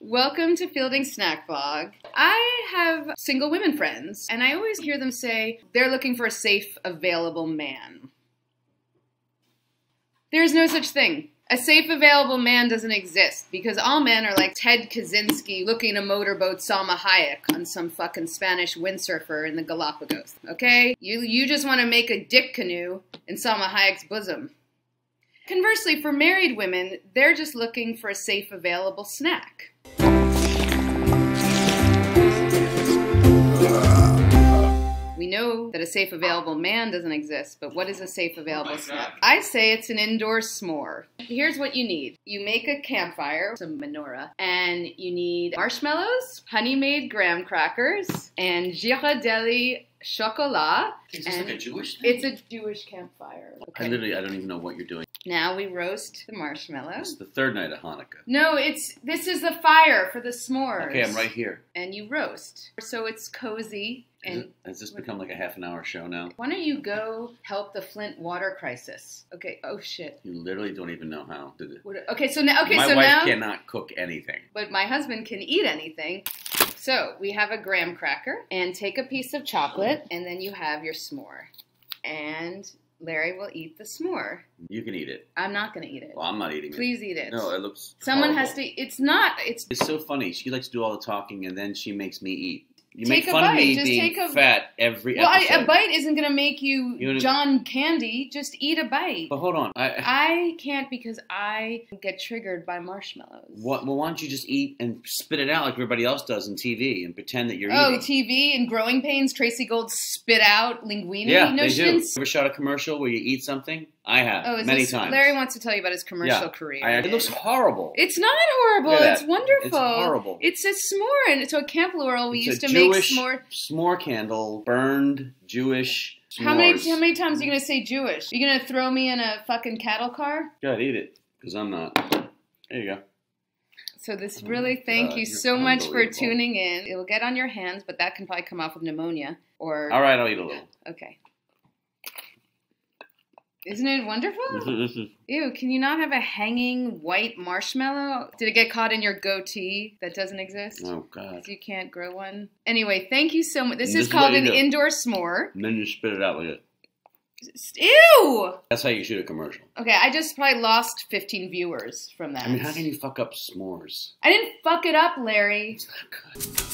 Welcome to Fielding Snack Vlog. I have single women friends, and I always hear them say they're looking for a safe, available man. There's no such thing. A safe, available man doesn't exist because all men are like Ted Kaczynski looking a motorboat Salma Hayek on some fucking Spanish windsurfer in the Galapagos. Okay? You, you just want to make a dick canoe in Salma Hayek's bosom. Conversely, for married women, they're just looking for a safe, available snack. We know that a safe available man doesn't exist, but what is a safe available oh my snack? God. I say it's an indoor s'more. Here's what you need. You make a campfire, some menorah, and you need marshmallows, honey made graham crackers, and Ghirardelli chocolat. Is this like a Jewish thing? It's a Jewish campfire. I literally, I don't even know what you're doing. Now we roast the marshmallows. It's the third night of Hanukkah. No, it's this is the fire for the s'mores. Okay, I'm right here. And you roast. So it's cozy and it- has this become like a half an hour show now? why don't you go help the Flint water crisis? Okay. Oh shit. You literally don't even know how to do it. What, okay, so now okay, My so wife now cannot cook anything. but my husband can eat anything. So we have a graham cracker and take a piece of chocolate and then you have your s'more. And Larry will eat the s'more. You can eat it. I'm not gonna eat it. Well, I'm not eating it. Please eat it. it. No, it looks. Someone horrible. has to it's not it's It's so funny. She likes to do all the talking, and then she makes me eat. You Take make a fun of bite. me Just being take a- fat every Well, episode. a bite isn't going to make you, You John Candy. Just eat a bite. But hold on. I, I can't because I get triggered by marshmallows. what, well, why don't you just eat and spit it out like everybody else does in TV and pretend that you're eating. Oh, eating? TV and Growing Pains. Tracey Gold spit out linguine. yeah, no, they do. Ever shot a commercial where you eat something? I have Oh, many this, times. Larry wants to tell you about his commercial Yeah. career. I, it looks horrible. It's not horrible. It's wonderful. It's horrible. It's a s'more, and so at Camp Laurel we It's used to Jewish make s'more. s'more candle, burned Jewish. S'mores. How many how many times are you gonna say Jewish? You gonna throw me in a fucking cattle car? Go ahead, eat it, because I'm not. There you go. So this Oh really, thank God, you so much for tuning in. It will get on your hands, but that can probably come off with pneumonia or All right, I'll eat a little. okay. Isn't it wonderful? Mm-hmm, mm-hmm. Ew, can you not have a hanging white marshmallow? Did it get caught in your goatee that doesn't exist? oh God. You can't grow one. Anyway, thank you so much. This, This is is called an do. indoor s'more. And then you spit it out like it. Ew! That's how you shoot a commercial. Okay, I just probably lost 15 viewers from that. I mean, how can you fuck up s'mores? I didn't fuck it up, Larry. It's not good.